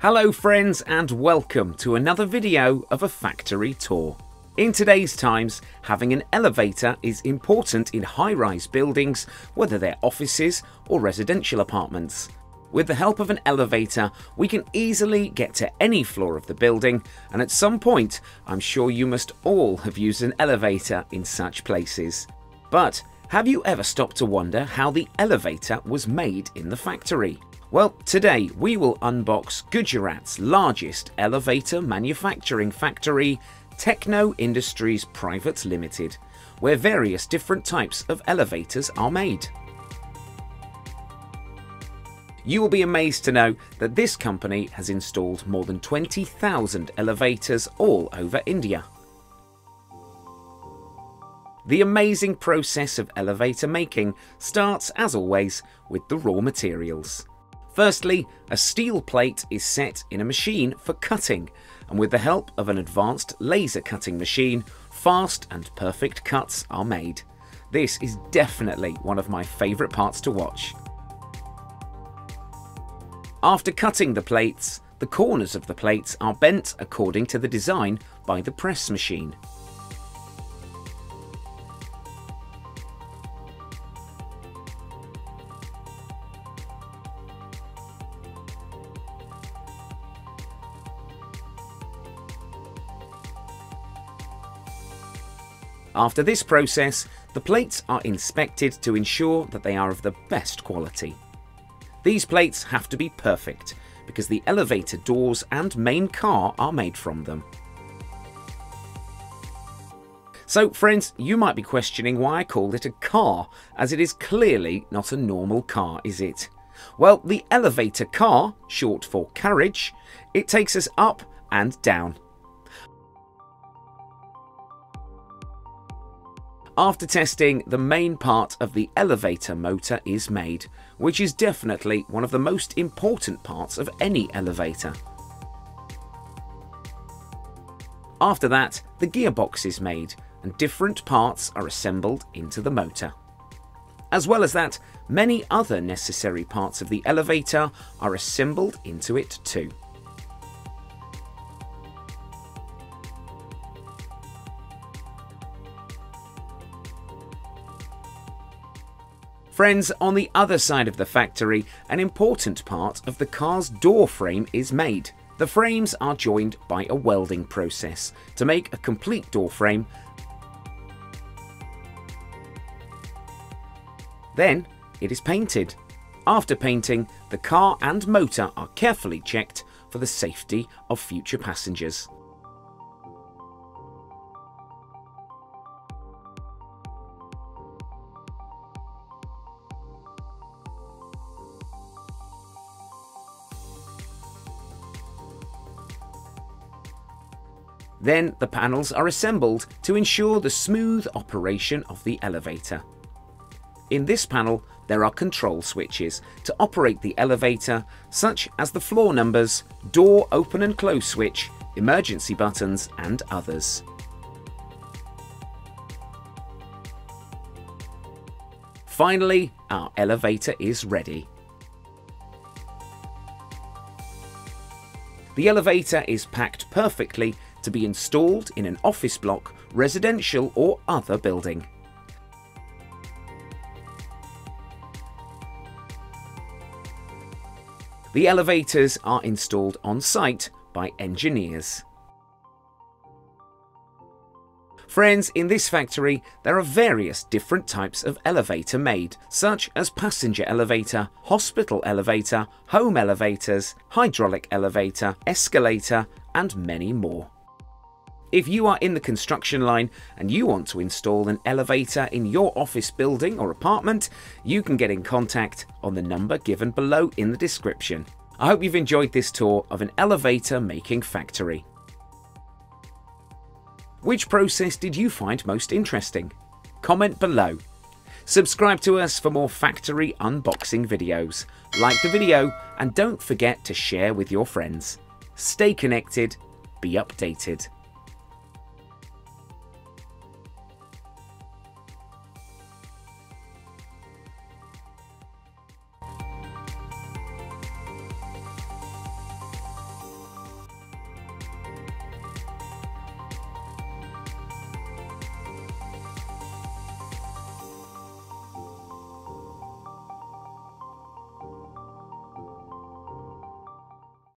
Hello friends and welcome to another video of a factory tour. In today's times, having an elevator is important in high-rise buildings, whether they're offices or residential apartments. With the help of an elevator, we can easily get to any floor of the building, and at some point, I'm sure you must all have used an elevator in such places. But have you ever stopped to wonder how the elevator was made in the factory? Well, today we will unbox Gujarat's largest elevator manufacturing factory, Techno Industries Private Limited, where various different types of elevators are made. You will be amazed to know that this company has installed more than 20,000 elevators all over India. The amazing process of elevator making starts, as always, with the raw materials. Firstly, a steel plate is set in a machine for cutting, and with the help of an advanced laser cutting machine, fast and perfect cuts are made. This is definitely one of my favourite parts to watch. After cutting the plates, the corners of the plates are bent according to the design by the press machine. After this process, the plates are inspected to ensure that they are of the best quality. These plates have to be perfect because the elevator doors and main car are made from them. So friends, you might be questioning why I called it a car, as it is clearly not a normal car, is it? Well, the elevator car, short for carriage, it takes us up and down. After testing, the main part of the elevator motor is made, which is definitely one of the most important parts of any elevator. After that, the gearbox is made and different parts are assembled into the motor. As well as that, many other necessary parts of the elevator are assembled into it too. Friends, on the other side of the factory, an important part of the car's door frame is made. The frames are joined by a welding process to make a complete door frame. Then it is painted. After painting, the car and motor are carefully checked for the safety of future passengers. Then the panels are assembled to ensure the smooth operation of the elevator. In this panel, there are control switches to operate the elevator, such as the floor numbers, door open and close switch, emergency buttons and others. Finally, our elevator is ready. The elevator is packed perfectly to be installed in an office block, residential or other building. The elevators are installed on site by engineers. Friends, in this factory there are various different types of elevator made, such as passenger elevator, hospital elevator, home elevators, hydraulic elevator, escalator and many more. If you are in the construction line and you want to install an elevator in your office building or apartment, you can get in contact on the number given below in the description. I hope you've enjoyed this tour of an elevator making factory. Which process did you find most interesting? Comment below. Subscribe to us for more factory unboxing videos. Like the video and don't forget to share with your friends. Stay connected, be updated.